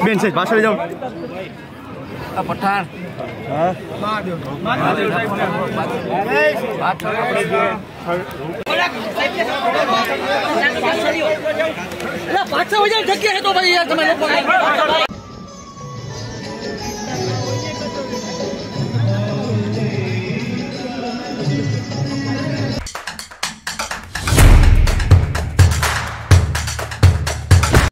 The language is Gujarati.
બેન છે પાછળ જાઓ. પઠાણ. પાછળ જગ્યા હે તો ભાઈ તમે લોકો.